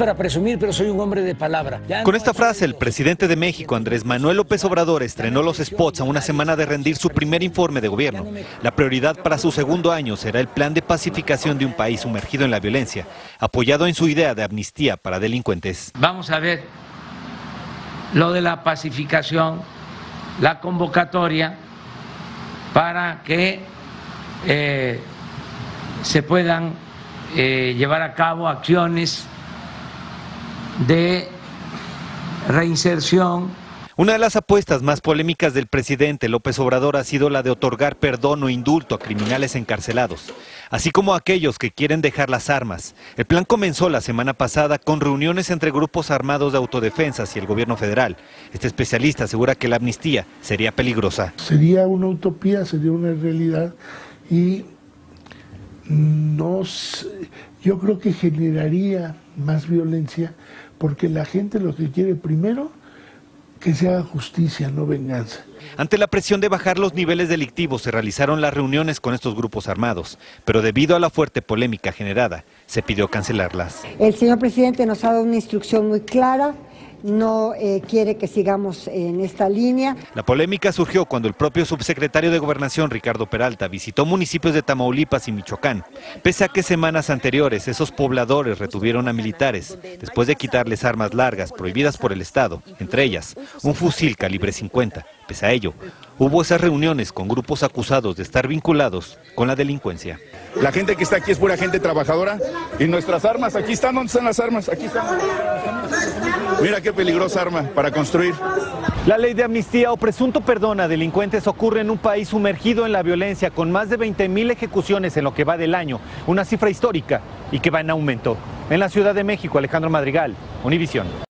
para presumir, pero soy un hombre de palabra. Ya Con no esta frase, el presidente de México, Andrés Manuel López Obrador, estrenó los spots a una semana de rendir su primer informe de gobierno. La prioridad para su segundo año será el plan de pacificación de un país sumergido en la violencia, apoyado en su idea de amnistía para delincuentes. Vamos a ver lo de la pacificación, la convocatoria para que eh, se puedan eh, llevar a cabo acciones de reinserción Una de las apuestas más polémicas del presidente López Obrador ha sido la de otorgar perdón o indulto a criminales encarcelados, así como a aquellos que quieren dejar las armas. El plan comenzó la semana pasada con reuniones entre grupos armados de autodefensas y el gobierno federal. Este especialista asegura que la amnistía sería peligrosa. sería una utopía, sería una realidad y no sé, yo creo que generaría más violencia porque la gente lo que quiere primero que se haga justicia, no venganza. Ante la presión de bajar los niveles delictivos se realizaron las reuniones con estos grupos armados, pero debido a la fuerte polémica generada, se pidió cancelarlas. El señor presidente nos ha dado una instrucción muy clara, no eh, quiere que sigamos en esta línea. La polémica surgió cuando el propio subsecretario de Gobernación, Ricardo Peralta, visitó municipios de Tamaulipas y Michoacán, pese a que semanas anteriores esos pobladores retuvieron a militares después de quitarles armas largas prohibidas por el Estado, entre ellas un fusil calibre 50. Pese a ello, hubo esas reuniones con grupos acusados de estar vinculados con la delincuencia. La gente que está aquí es pura gente trabajadora y nuestras armas, aquí están, ¿dónde están las armas? Aquí están. Mira qué peligrosa arma para construir. La ley de amnistía o presunto perdón a delincuentes ocurre en un país sumergido en la violencia con más de 20 mil ejecuciones en lo que va del año, una cifra histórica y que va en aumento. En la Ciudad de México, Alejandro Madrigal, Univisión.